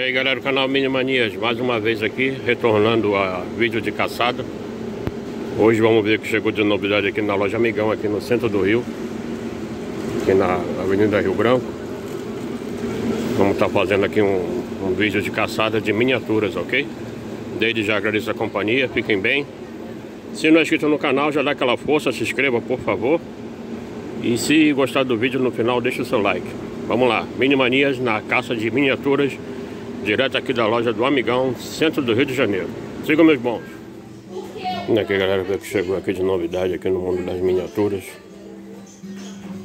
E aí galera do canal Minimanias, mais uma vez aqui, retornando a vídeo de caçada. Hoje vamos ver o que chegou de novidade aqui na loja Amigão, aqui no centro do Rio Aqui na Avenida Rio Branco. Vamos estar tá fazendo aqui um, um vídeo de caçada de miniaturas, ok? Desde já agradeço a companhia, fiquem bem. Se não é inscrito no canal, já dá aquela força, se inscreva por favor. E se gostar do vídeo no final, deixa o seu like. Vamos lá, Minimanias na caça de miniaturas Direto aqui da loja do Amigão, centro do Rio de Janeiro. Sigam meus bons. Aqui galera, que chegou aqui de novidade aqui no mundo das miniaturas.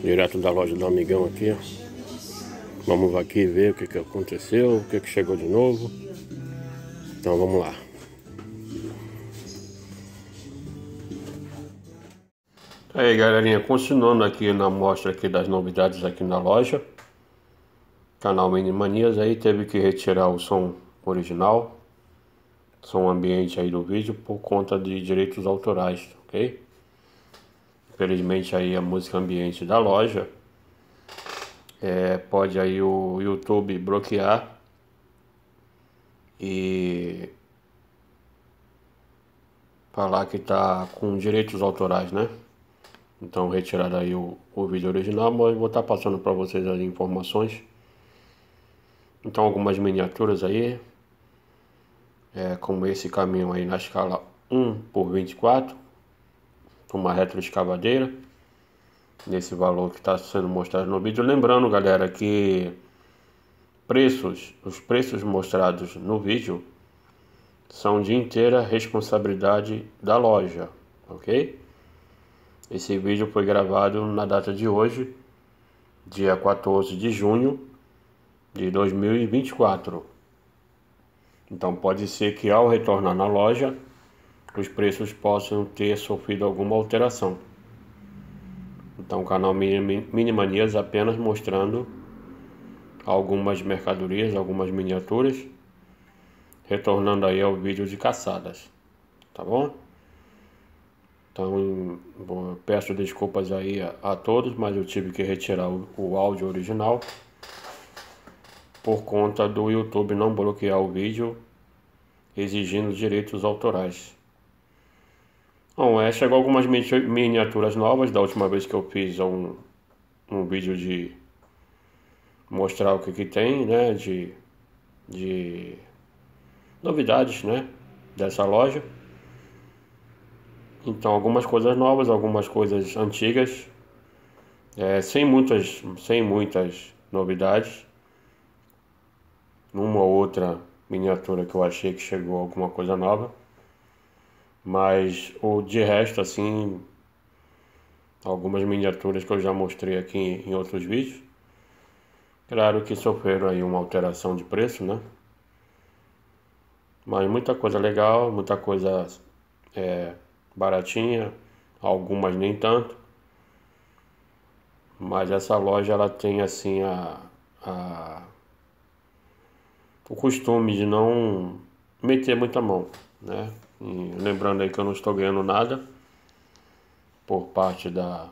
Direto da loja do Amigão aqui. Vamos aqui ver o que, que aconteceu, o que, que chegou de novo. Então vamos lá. Aí galerinha, continuando aqui na mostra aqui das novidades aqui na loja canal Minimanias aí teve que retirar o som original, som ambiente aí do vídeo por conta de direitos autorais, ok? Infelizmente aí a música ambiente da loja é, pode aí o YouTube bloquear e falar que tá com direitos autorais, né? Então retirar aí o, o vídeo original, mas vou estar tá passando para vocês as informações então algumas miniaturas aí, é, como esse caminhão aí na escala 1 por 24, uma retroescavadeira, nesse valor que está sendo mostrado no vídeo. Lembrando galera que preços, os preços mostrados no vídeo são de inteira responsabilidade da loja, ok? Esse vídeo foi gravado na data de hoje, dia 14 de junho de 2024. Então pode ser que ao retornar na loja os preços possam ter sofrido alguma alteração. Então o canal Minimanias apenas mostrando algumas mercadorias, algumas miniaturas, retornando aí ao vídeo de caçadas, tá bom? Então bom, peço desculpas aí a, a, todos, mas eu tive que retirar o, o áudio original por conta do YouTube não bloquear o vídeo exigindo direitos autorais. Bom, é, chegou algumas miniaturas novas da última vez que eu fiz um, um vídeo de mostrar o que, que tem, né, de, de novidades, né, dessa loja. Então, algumas coisas novas, algumas coisas antigas, é, sem muitas, sem muitas novidades numa ou outra miniatura que eu achei que chegou alguma coisa nova. Mas o de resto, assim, algumas miniaturas que eu já mostrei aqui em outros vídeos. Claro que sofreram aí uma alteração de preço, né? Mas muita coisa legal, muita coisa é, baratinha, algumas nem tanto. Mas essa loja ela tem assim a, a o costume de não meter muita mão, né? E lembrando aí que eu não estou ganhando nada por parte da,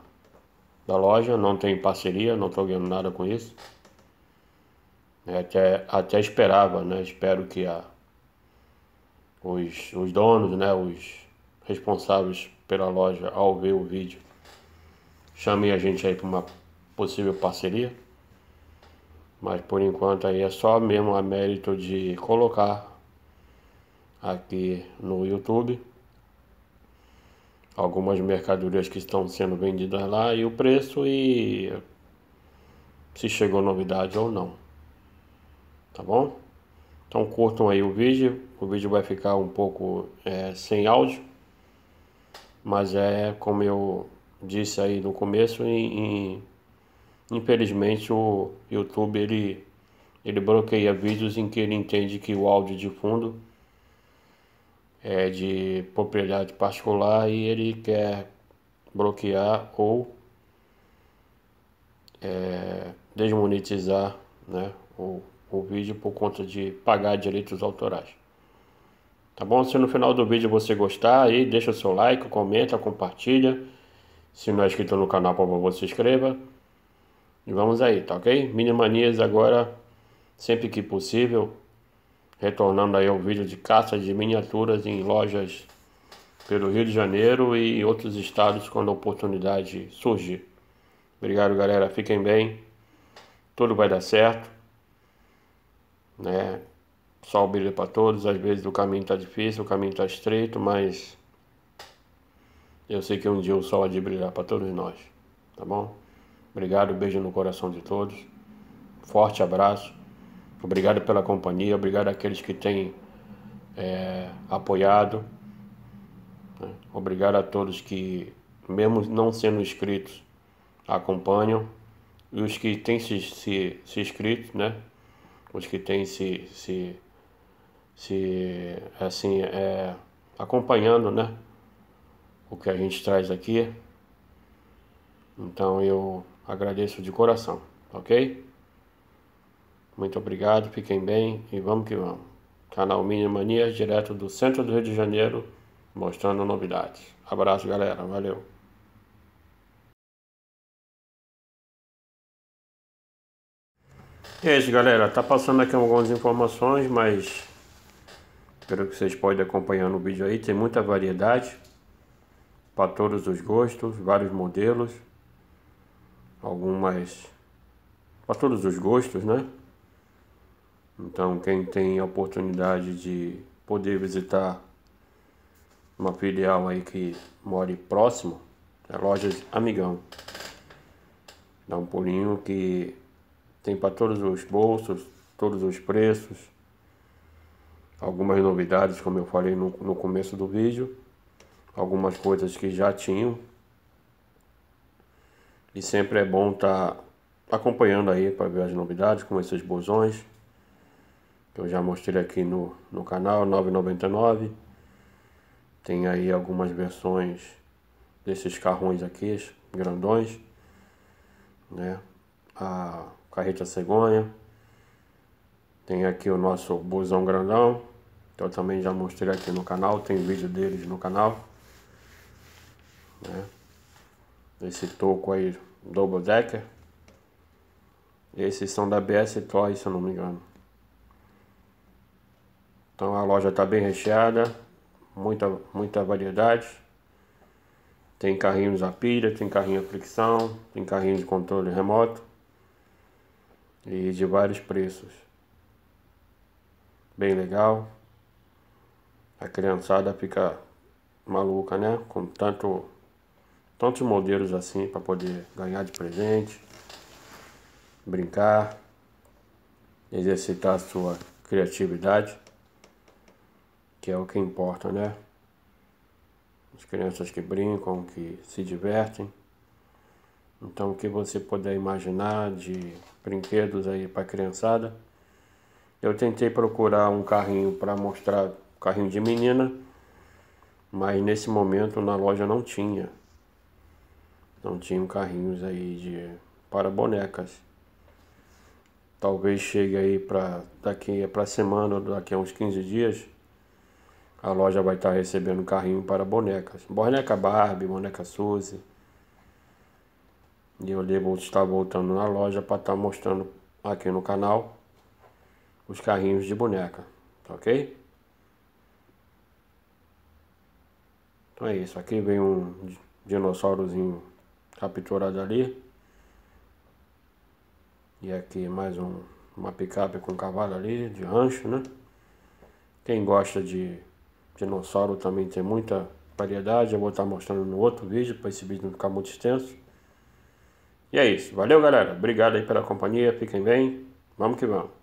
da loja, não tem parceria, não estou ganhando nada com isso. É, até, até esperava, né? Espero que a, os, os donos, né? Os responsáveis pela loja, ao ver o vídeo, chamem a gente aí para uma possível parceria. Mas por enquanto aí é só mesmo a mérito de colocar aqui no YouTube algumas mercadorias que estão sendo vendidas lá e o preço e se chegou novidade ou não. Tá bom? Então curtam aí o vídeo. O vídeo vai ficar um pouco é, sem áudio. Mas é como eu disse aí no começo, em, em Infelizmente o YouTube ele, ele bloqueia vídeos em que ele entende que o áudio de fundo é de propriedade particular e ele quer bloquear ou é, desmonetizar né, o, o vídeo por conta de pagar direitos autorais. Tá bom? Se no final do vídeo você gostar, aí deixa o seu like, comenta, compartilha. Se não é inscrito no canal, por favor, se inscreva. E vamos aí, tá ok? Minimanias agora, sempre que possível, retornando aí ao vídeo de caça de miniaturas em lojas pelo Rio de Janeiro e outros estados quando a oportunidade surgir. Obrigado, galera. Fiquem bem. Tudo vai dar certo. Né? Sol brilha para todos. Às vezes o caminho está difícil, o caminho está estreito, mas eu sei que um dia o sol há de brilhar para todos nós. Tá bom? Obrigado, beijo no coração de todos. Forte abraço. Obrigado pela companhia, obrigado àqueles que têm é, apoiado. Né? Obrigado a todos que, mesmo não sendo inscritos, acompanham. E os que têm se, se, se inscrito, né? Os que têm se, se, se assim, é, acompanhando, né? O que a gente traz aqui. Então eu agradeço de coração, ok? Muito obrigado, fiquem bem e vamos que vamos. Canal Mini Manias, direto do centro do Rio de Janeiro, mostrando novidades. Abraço, galera. Valeu. É isso, galera. Tá passando aqui algumas informações, mas espero que vocês podem acompanhar no vídeo aí. Tem muita variedade para todos os gostos, vários modelos, algumas para todos os gostos, né? Então, quem tem a oportunidade de poder visitar uma filial aí que more próximo, é Lojas Amigão. Dá um pulinho que tem para todos os bolsos, todos os preços, algumas novidades, como eu falei no, no começo do vídeo, algumas coisas que já tinham. E sempre é bom estar tá acompanhando aí para ver as novidades, como esses bosões que eu já mostrei aqui no, no canal, 9,99. Tem aí algumas versões desses carrões aqui, grandões, né? A carreta cegonha. Tem aqui o nosso busão grandão, que eu também já mostrei aqui no canal, tem vídeo deles no canal. Né? Esse toco aí, double decker. Esses são da BS Toy, se eu não me engano. Então a loja está bem recheada, muita, muita variedade. Tem carrinhos a pilha, tem carrinho a fricção, tem carrinho de controle remoto e de vários preços. Bem legal. A criançada fica maluca, né? Com tanto, tantos modelos assim para poder ganhar de presente, brincar, exercitar a sua criatividade que é o que importa, né? As crianças que brincam, que se divertem. Então, o que você puder imaginar de brinquedos aí para criançada. Eu tentei procurar um carrinho para mostrar, carrinho de menina, mas nesse momento na loja não tinha. Não tinham carrinhos aí de para bonecas. Talvez chegue aí para daqui para semana daqui a uns 15 dias a loja vai estar recebendo carrinho para bonecas. Boneca Barbie, boneca Suzy. E eu devo estar voltando na loja para estar mostrando aqui no canal os carrinhos de boneca, tá ok? Então é isso, aqui vem um dinossaurozinho capturado ali. E aqui mais um, uma picape com cavalo ali, de rancho, né? Quem gosta de Dinossauro também tem muita variedade, eu vou estar mostrando no outro vídeo, para esse vídeo não ficar muito extenso. E é isso, valeu galera, obrigado aí pela companhia, fiquem bem, vamos que vamos.